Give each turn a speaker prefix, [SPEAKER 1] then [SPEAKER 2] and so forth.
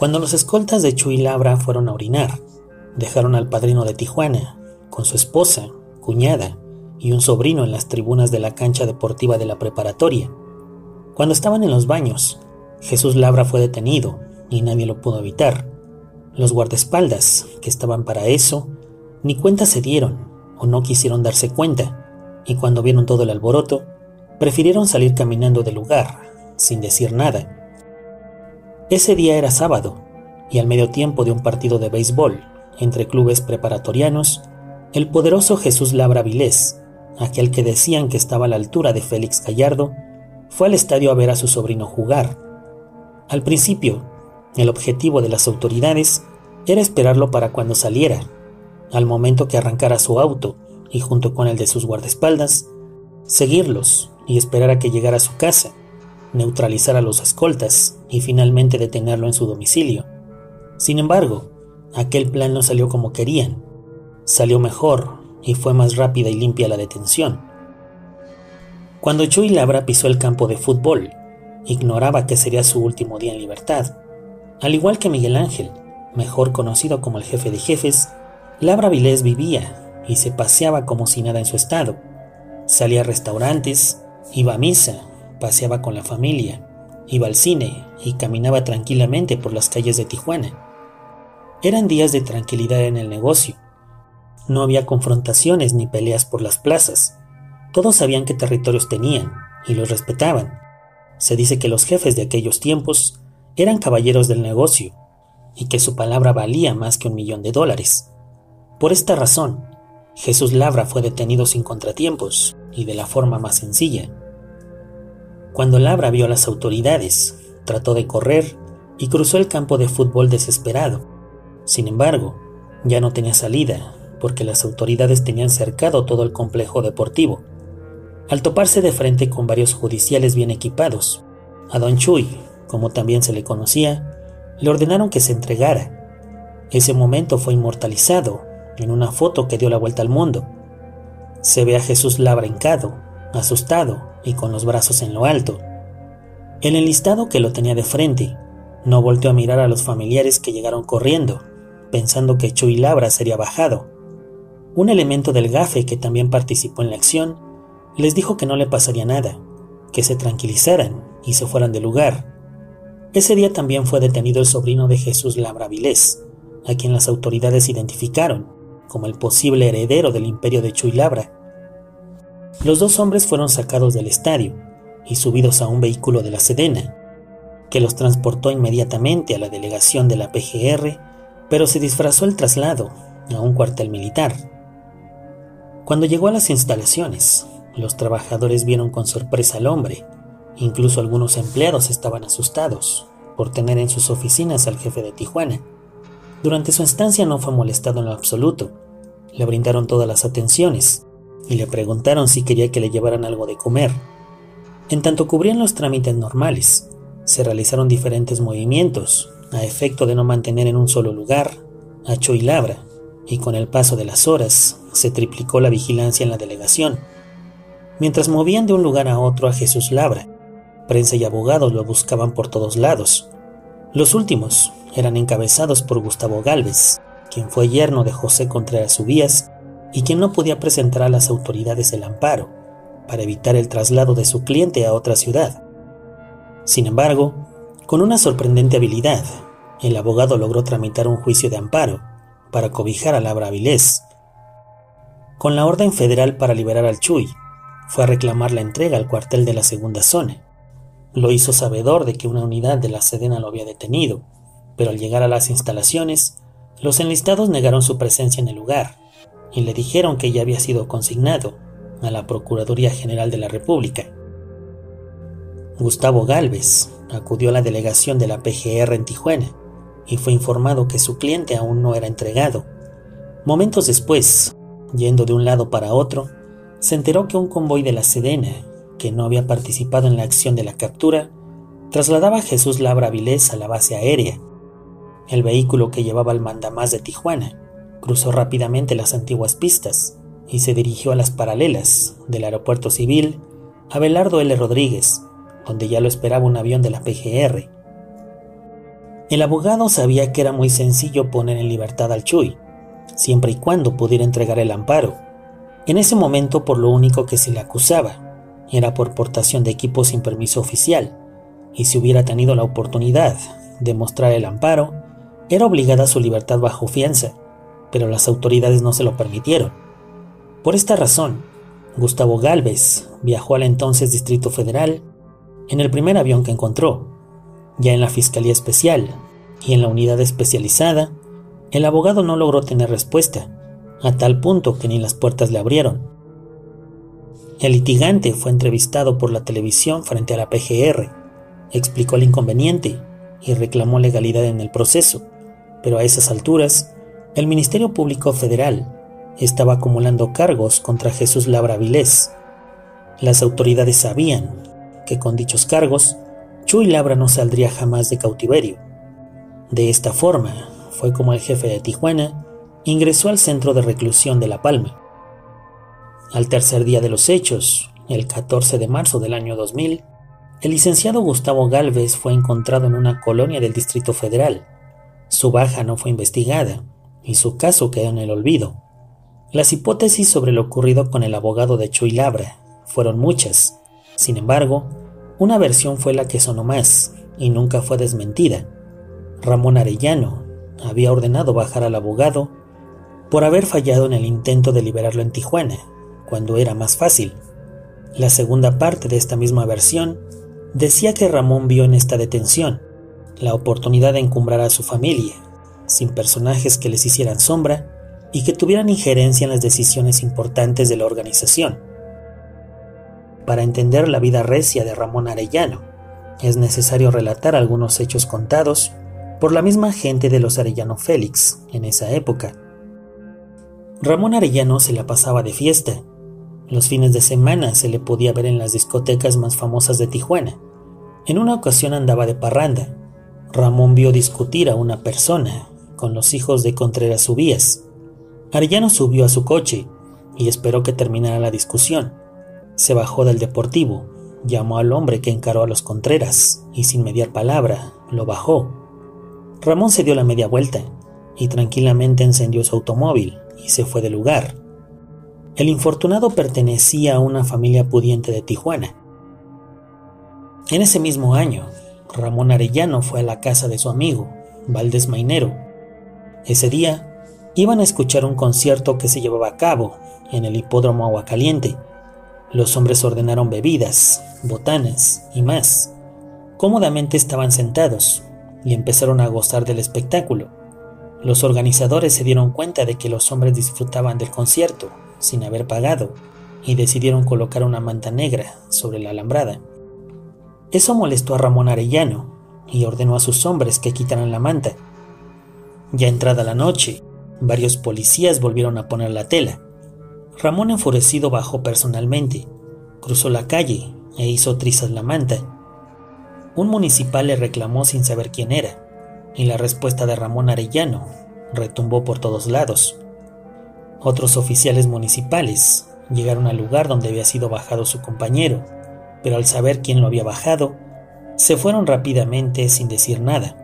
[SPEAKER 1] Cuando los escoltas de Chuy Labra fueron a orinar, dejaron al padrino de Tijuana, con su esposa, cuñada y un sobrino en las tribunas de la cancha deportiva de la preparatoria. Cuando estaban en los baños, Jesús Labra fue detenido y nadie lo pudo evitar. Los guardaespaldas, que estaban para eso, ni cuenta se dieron o no quisieron darse cuenta, y cuando vieron todo el alboroto, prefirieron salir caminando del lugar, sin decir nada. Ese día era sábado, y al medio tiempo de un partido de béisbol entre clubes preparatorianos, el poderoso Jesús Labra Vilés, aquel que decían que estaba a la altura de Félix Gallardo, fue al estadio a ver a su sobrino jugar. Al principio, el objetivo de las autoridades era esperarlo para cuando saliera, al momento que arrancara su auto y junto con el de sus guardaespaldas, seguirlos y esperar a que llegara a su casa, neutralizar a los escoltas y finalmente detenerlo en su domicilio. Sin embargo, aquel plan no salió como querían. Salió mejor y fue más rápida y limpia la detención. Cuando Chuy Labra pisó el campo de fútbol, ignoraba que sería su último día en libertad. Al igual que Miguel Ángel, mejor conocido como el jefe de jefes, Labra Vilés vivía y se paseaba como si nada en su estado. Salía a restaurantes, iba a misa, paseaba con la familia, iba al cine y caminaba tranquilamente por las calles de Tijuana. Eran días de tranquilidad en el negocio. No había confrontaciones ni peleas por las plazas. Todos sabían qué territorios tenían y los respetaban. Se dice que los jefes de aquellos tiempos eran caballeros del negocio y que su palabra valía más que un millón de dólares. Por esta razón, Jesús Labra fue detenido sin contratiempos y de la forma más sencilla. Cuando Labra vio a las autoridades, trató de correr y cruzó el campo de fútbol desesperado. Sin embargo, ya no tenía salida, porque las autoridades tenían cercado todo el complejo deportivo. Al toparse de frente con varios judiciales bien equipados, a Don Chuy, como también se le conocía, le ordenaron que se entregara. Ese momento fue inmortalizado en una foto que dio la vuelta al mundo. Se ve a Jesús Labra hincado, asustado y con los brazos en lo alto. El enlistado que lo tenía de frente no volteó a mirar a los familiares que llegaron corriendo, pensando que Chuy Labra sería bajado. Un elemento del GAFE que también participó en la acción les dijo que no le pasaría nada, que se tranquilizaran y se fueran del lugar. Ese día también fue detenido el sobrino de Jesús Labra Vilés, a quien las autoridades identificaron como el posible heredero del imperio de Chuy Labra. Los dos hombres fueron sacados del estadio y subidos a un vehículo de la Sedena, que los transportó inmediatamente a la delegación de la PGR, pero se disfrazó el traslado a un cuartel militar. Cuando llegó a las instalaciones, los trabajadores vieron con sorpresa al hombre, incluso algunos empleados estaban asustados por tener en sus oficinas al jefe de Tijuana. Durante su estancia no fue molestado en lo absoluto. Le brindaron todas las atenciones y le preguntaron si quería que le llevaran algo de comer. En tanto cubrían los trámites normales, se realizaron diferentes movimientos a efecto de no mantener en un solo lugar a y Labra, y con el paso de las horas se triplicó la vigilancia en la delegación. Mientras movían de un lugar a otro a Jesús Labra, prensa y abogados lo buscaban por todos lados. Los últimos eran encabezados por Gustavo Galvez, quien fue yerno de José Contreras Subías y quien no podía presentar a las autoridades el amparo para evitar el traslado de su cliente a otra ciudad. Sin embargo, con una sorprendente habilidad, el abogado logró tramitar un juicio de amparo para cobijar a Labra Avilés. Con la orden federal para liberar al Chuy, fue a reclamar la entrega al cuartel de la segunda zona. Lo hizo sabedor de que una unidad de la Sedena lo había detenido pero al llegar a las instalaciones, los enlistados negaron su presencia en el lugar y le dijeron que ya había sido consignado a la Procuraduría General de la República. Gustavo Galvez acudió a la delegación de la PGR en Tijuana y fue informado que su cliente aún no era entregado. Momentos después, yendo de un lado para otro, se enteró que un convoy de la Sedena, que no había participado en la acción de la captura, trasladaba a Jesús Labra Vilés a la base aérea el vehículo que llevaba el mandamás de Tijuana cruzó rápidamente las antiguas pistas y se dirigió a las paralelas del aeropuerto civil a Belardo L. Rodríguez, donde ya lo esperaba un avión de la PGR. El abogado sabía que era muy sencillo poner en libertad al Chuy, siempre y cuando pudiera entregar el amparo. En ese momento por lo único que se le acusaba era por portación de equipo sin permiso oficial, y si hubiera tenido la oportunidad de mostrar el amparo, era obligada a su libertad bajo fianza, pero las autoridades no se lo permitieron. Por esta razón, Gustavo Galvez viajó al entonces Distrito Federal en el primer avión que encontró. Ya en la Fiscalía Especial y en la unidad especializada, el abogado no logró tener respuesta, a tal punto que ni las puertas le abrieron. El litigante fue entrevistado por la televisión frente a la PGR, explicó el inconveniente y reclamó legalidad en el proceso, pero a esas alturas, el Ministerio Público Federal estaba acumulando cargos contra Jesús Labra Vilés. Las autoridades sabían que con dichos cargos, Chuy Labra no saldría jamás de cautiverio. De esta forma, fue como el jefe de Tijuana ingresó al centro de reclusión de La Palma. Al tercer día de los hechos, el 14 de marzo del año 2000, el licenciado Gustavo Galvez fue encontrado en una colonia del Distrito Federal. Su baja no fue investigada y su caso quedó en el olvido. Las hipótesis sobre lo ocurrido con el abogado de Chuy Labra fueron muchas. Sin embargo, una versión fue la que sonó más y nunca fue desmentida. Ramón Arellano había ordenado bajar al abogado por haber fallado en el intento de liberarlo en Tijuana, cuando era más fácil. La segunda parte de esta misma versión decía que Ramón vio en esta detención la oportunidad de encumbrar a su familia, sin personajes que les hicieran sombra y que tuvieran injerencia en las decisiones importantes de la organización. Para entender la vida recia de Ramón Arellano, es necesario relatar algunos hechos contados por la misma gente de los Arellano Félix en esa época. Ramón Arellano se la pasaba de fiesta. Los fines de semana se le podía ver en las discotecas más famosas de Tijuana. En una ocasión andaba de parranda. Ramón vio discutir a una persona con los hijos de Contreras Subías. Arellano subió a su coche y esperó que terminara la discusión. Se bajó del deportivo, llamó al hombre que encaró a los Contreras y sin mediar palabra lo bajó. Ramón se dio la media vuelta y tranquilamente encendió su automóvil y se fue del lugar. El infortunado pertenecía a una familia pudiente de Tijuana. En ese mismo año, Ramón Arellano fue a la casa de su amigo, Valdés Mainero. Ese día, iban a escuchar un concierto que se llevaba a cabo en el hipódromo Aguacaliente. Los hombres ordenaron bebidas, botanas y más. Cómodamente estaban sentados y empezaron a gozar del espectáculo. Los organizadores se dieron cuenta de que los hombres disfrutaban del concierto sin haber pagado y decidieron colocar una manta negra sobre la alambrada. Eso molestó a Ramón Arellano y ordenó a sus hombres que quitaran la manta. Ya entrada la noche, Varios policías volvieron a poner la tela. Ramón enfurecido bajó personalmente, cruzó la calle e hizo trizas la manta. Un municipal le reclamó sin saber quién era, y la respuesta de Ramón Arellano retumbó por todos lados. Otros oficiales municipales llegaron al lugar donde había sido bajado su compañero, pero al saber quién lo había bajado, se fueron rápidamente sin decir nada.